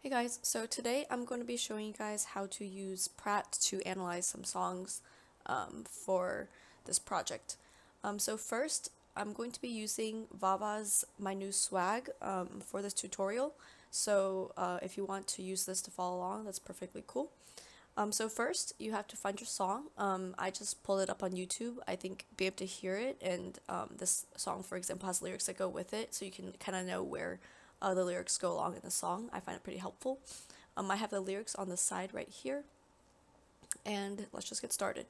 Hey guys, so today I'm going to be showing you guys how to use Praat to analyze some songs um, for this project. Um, so first, I'm going to be using Vava's My New Swag um, for this tutorial. So uh, if you want to use this to follow along, that's perfectly cool. Um, so first, you have to find your song. Um, I just pulled it up on YouTube. I think be able to hear it, and um, this song, for example, has lyrics that go with it, so you can kind of know where uh, the lyrics go along in the song. I find it pretty helpful. Um, I have the lyrics on the side right here, and let's just get started.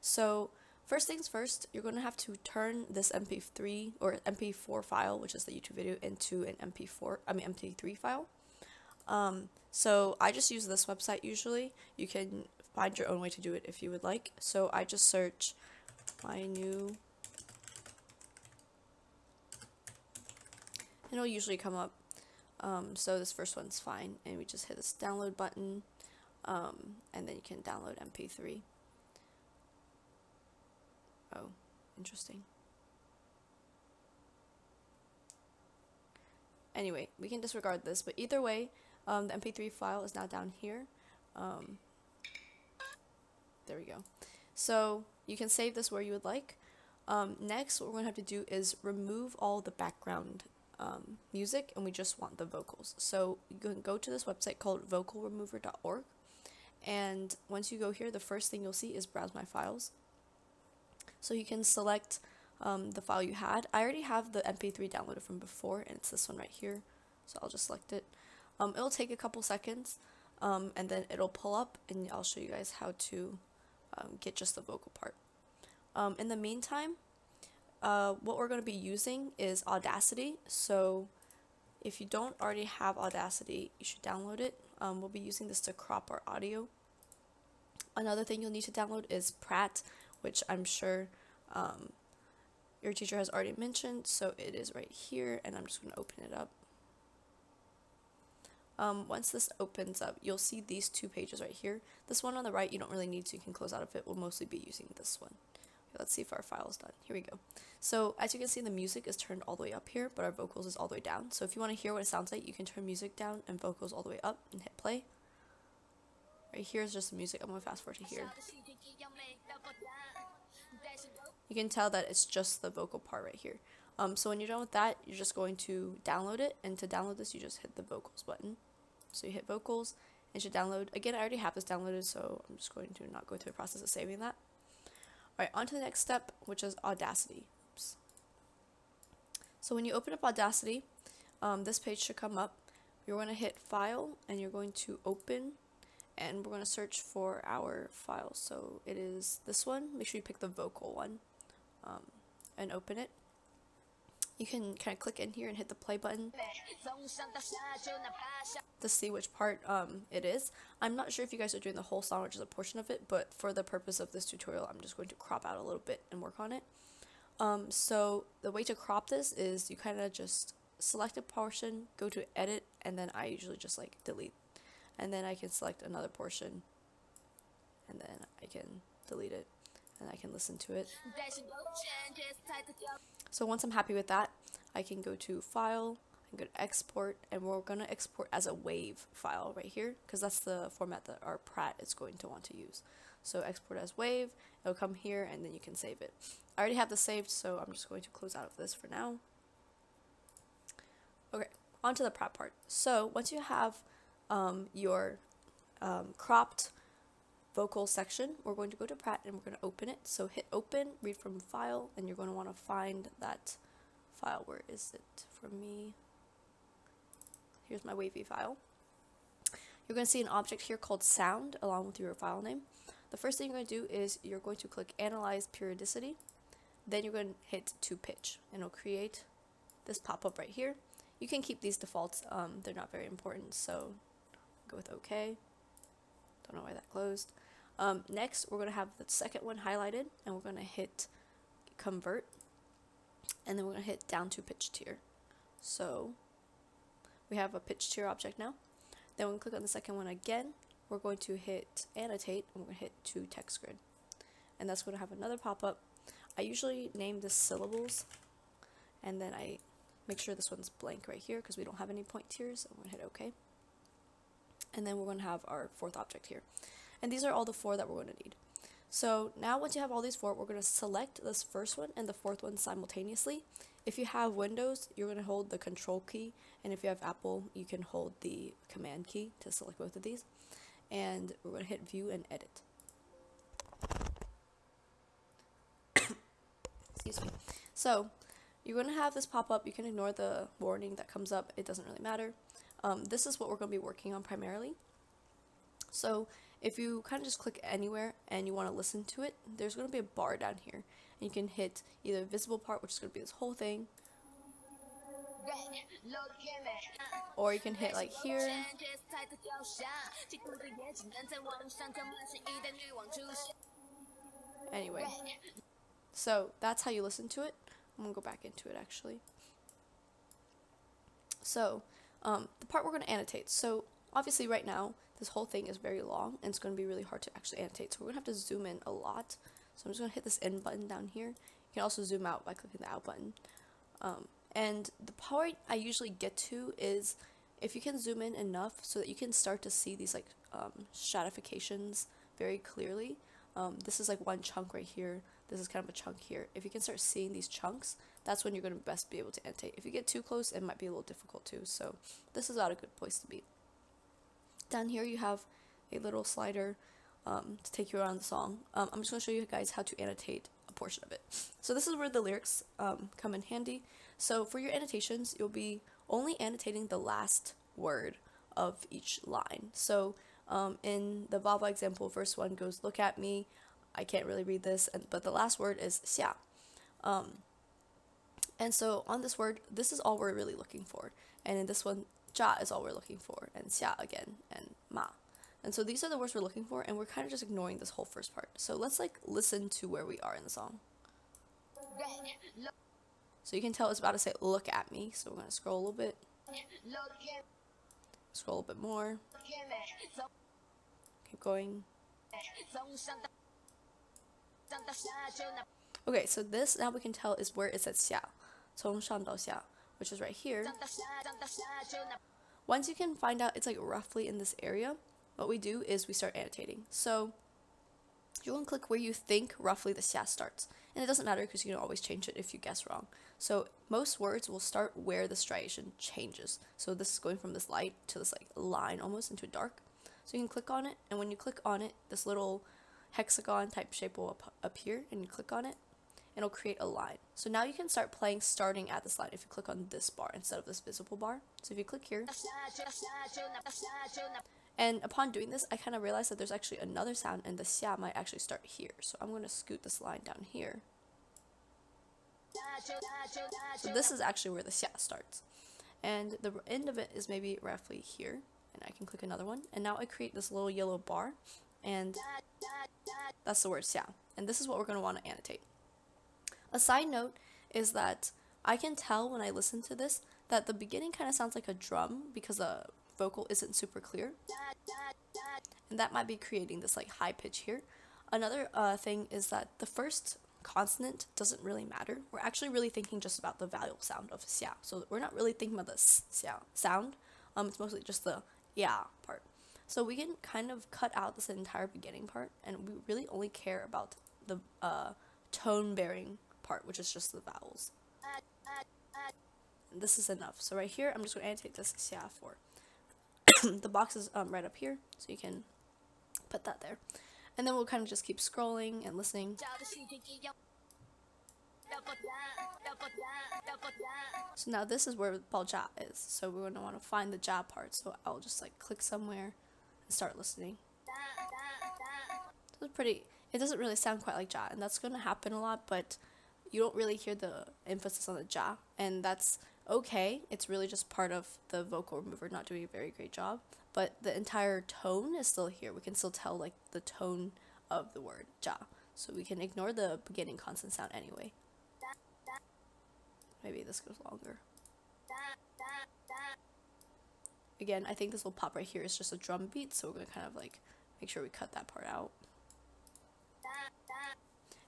So first things first, you're going to have to turn this MP3 or MP4 file, which is the YouTube video, into an MP4, I mean MP3 file. Um, so I just use this website usually. You can find your own way to do it if you would like. So I just search my new and it'll usually come up um, so this first one's fine, and we just hit this download button, um, and then you can download MP3. Oh, interesting. Anyway, we can disregard this, but either way, um, the MP3 file is now down here. Um, there we go. So you can save this where you would like. Um, next, what we're going to have to do is remove all the background um, music and we just want the vocals. So you can go to this website called vocalremover.org and once you go here the first thing you'll see is browse my files. So you can select um, the file you had. I already have the mp3 downloaded from before and it's this one right here so I'll just select it. Um, it'll take a couple seconds um, and then it'll pull up and I'll show you guys how to um, get just the vocal part. Um, in the meantime uh, what we're going to be using is Audacity. So if you don't already have Audacity, you should download it. Um, we'll be using this to crop our audio. Another thing you'll need to download is Praat, which I'm sure um, your teacher has already mentioned. So it is right here, and I'm just going to open it up. Um, once this opens up, you'll see these two pages right here. This one on the right, you don't really need to, you can close out of it. We'll mostly be using this one. Let's see if our file is done. Here we go. So as you can see, the music is turned all the way up here, but our vocals is all the way down. So if you want to hear what it sounds like, you can turn music down and vocals all the way up and hit play. Right here is just the music. I'm going to fast forward to here. You can tell that it's just the vocal part right here. Um, so when you're done with that, you're just going to download it. And to download this, you just hit the vocals button. So you hit vocals and should download. Again, I already have this downloaded, so I'm just going to not go through the process of saving that. Alright, on to the next step, which is Audacity. Oops. So when you open up Audacity, um, this page should come up. You're going to hit File, and you're going to Open, and we're going to search for our file. So it is this one. Make sure you pick the vocal one, um, and open it you can kind of click in here and hit the play button to see which part um, it is. I'm not sure if you guys are doing the whole song or just a portion of it, but for the purpose of this tutorial, I'm just going to crop out a little bit and work on it. Um, so the way to crop this is you kind of just select a portion, go to edit, and then I usually just like delete. And then I can select another portion, and then I can delete it, and I can listen to it. So once I'm happy with that, I can go to File, I can go to Export, and we're going to export as a WAV file right here, because that's the format that our Praat is going to want to use. So export as WAV, it'll come here, and then you can save it. I already have this saved, so I'm just going to close out of this for now. Okay, on to the Praat part. So once you have um, your um, cropped vocal section, we're going to go to Praat and we're going to open it. So hit open, read from file, and you're going to want to find that file. Where is it for me? Here's my wavy file. You're going to see an object here called sound along with your file name. The first thing you're going to do is you're going to click analyze periodicity. Then you're going to hit to pitch and it'll create this pop-up right here. You can keep these defaults, um, they're not very important, so go with OK. Don't know why that closed. Um, next, we're going to have the second one highlighted, and we're going to hit convert, and then we're going to hit down to pitch tier. So we have a pitch tier object now. Then we click on the second one again. We're going to hit annotate, and we're going to hit to text grid. And that's going to have another pop-up. I usually name the syllables, and then I make sure this one's blank right here because we don't have any point tiers. I'm going to hit OK. and then we're going to have our fourth object here. And these are all the four that we're going to need. So now once you have all these four, we're going to select this first one and the fourth one simultaneously. If you have Windows, you're going to hold the control key, and if you have Apple, you can hold the command key to select both of these. And we're going to hit view and edit. Excuse me. So you're going to have this pop up. You can ignore the warning that comes up. It doesn't really matter. Um, this is what we're going to be working on primarily. So if you kind of just click anywhere and you want to listen to it, there's going to be a bar down here. And you can hit either visible part, which is going to be this whole thing, or you can hit like here. Anyway, so that's how you listen to it. I'm gonna go back into it actually. So, um, the part we're gonna annotate. So, obviously, right now, this whole thing is very long and it's gonna be really hard to actually annotate. So, we're gonna have to zoom in a lot. So, I'm just gonna hit this in button down here. You can also zoom out by clicking the out button. Um, and the part I usually get to is if you can zoom in enough so that you can start to see these like um, stratifications very clearly. Um, this is like one chunk right here. This is kind of a chunk here. If you can start seeing these chunks, that's when you're going to best be able to annotate. If you get too close, it might be a little difficult too. So this is not a good place to be. Down here you have a little slider um, to take you around the song. Um, I'm just going to show you guys how to annotate a portion of it. So this is where the lyrics um, come in handy. So for your annotations, you'll be only annotating the last word of each line. So um, in the Vava example, first one goes, look at me. I can't really read this, and, but the last word is xia. Um, and so on this word, this is all we're really looking for. And in this one, jia is all we're looking for, and xia again, and ma. And so these are the words we're looking for, and we're kind of just ignoring this whole first part. So let's like listen to where we are in the song. So you can tell it's about to say, look at me. So we're going to scroll a little bit. Scroll a bit more. Keep going. Okay, so this now we can tell is where it says xia. 从上到下, which is right here. Once you can find out it's like roughly in this area, what we do is we start annotating. So you can click where you think roughly the xia starts. And it doesn't matter because you can always change it if you guess wrong. So most words will start where the striation changes. So this is going from this light to this like line almost into a dark. So you can click on it, and when you click on it, this little hexagon type shape will appear, and you click on it, it'll create a line. So now you can start playing starting at this line if you click on this bar instead of this visible bar. So if you click here, and upon doing this, I kind of realized that there's actually another sound, and the xia might actually start here. So I'm going to scoot this line down here. So this is actually where the xia starts. And the end of it is maybe roughly here. And I can click another one. And now I create this little yellow bar. And that's the word xia. And this is what we're going to want to annotate. A side note is that I can tell when I listen to this that the beginning kind of sounds like a drum because the vocal isn't super clear. And that might be creating this like high pitch here. Another uh, thing is that the first consonant doesn't really matter. We're actually really thinking just about the vowel sound of xia. So we're not really thinking about the xia sound. Um, it's mostly just the ya part. So we can kind of cut out this entire beginning part, and we really only care about the uh, tone bearing part, which is just the vowels. And this is enough. So right here, I'm just going to annotate this xia for. the box is um, right up here, so you can put that there. And then we'll kind of just keep scrolling and listening. So now this is where Baojia is. So we're going to want to find the ja part. So I'll just like click somewhere and start listening. So it's pretty, it doesn't really sound quite like ja. And that's going to happen a lot, but you don't really hear the emphasis on the ja. And that's okay. It's really just part of the vocal remover not doing a very great job but the entire tone is still here. We can still tell like the tone of the word ja. So we can ignore the beginning consonant sound anyway. Maybe this goes longer. Again, I think this will pop right here. It's just a drum beat, so we're gonna kind of like make sure we cut that part out.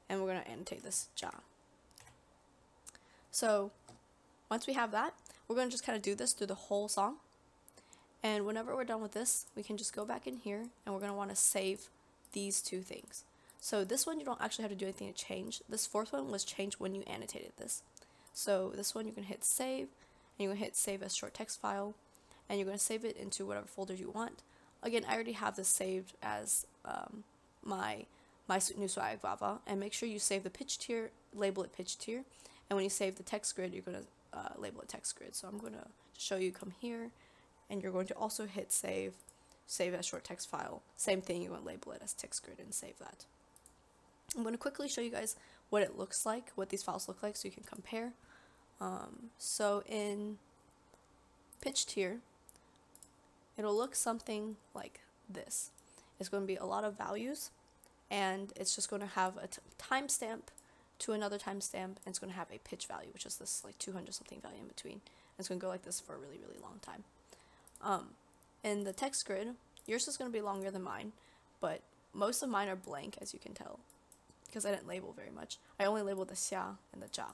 And we're gonna annotate this ja. So once we have that, we're gonna just kind of do this through the whole song And whenever we're done with this, we can just go back in here and we're going to want to save these two things. So this one you don't actually have to do anything to change. This fourth one was changed when you annotated this. So this one you can hit save and you can hit save as short text file and you're going to save it into whatever folder you want. Again, I already have this saved as um, my my new swag Vava and make sure you save the pitch tier, label it pitch tier and when you save the text grid you're going to uh, label it text grid. So I'm going to show you come here and you're going to also hit save, save as short text file. Same thing, you're going to label it as text grid and save that. I'm going to quickly show you guys what it looks like, what these files look like so you can compare. Um, so in pitch tier, it'll look something like this. It's going to be a lot of values and it's just going to have a timestamp to another timestamp and it's going to have a pitch value which is this like 200 something value in between. And it's going to go like this for a really really long time. Um, in the text grid, yours is going to be longer than mine, but most of mine are blank as you can tell because I didn't label very much. I only labeled the xia and the jia.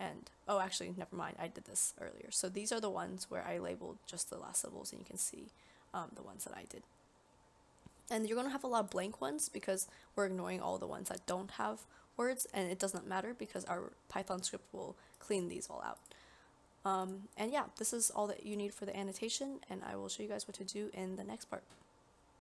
And, oh, actually, never mind, I did this earlier. So these are the ones where I labeled just the last syllables, and you can see um, the ones that I did. And you're going to have a lot of blank ones because we're ignoring all the ones that don't have words, and it doesn't matter because our Python script will clean these all out. Um, and yeah, this is all that you need for the annotation, and I will show you guys what to do in the next part.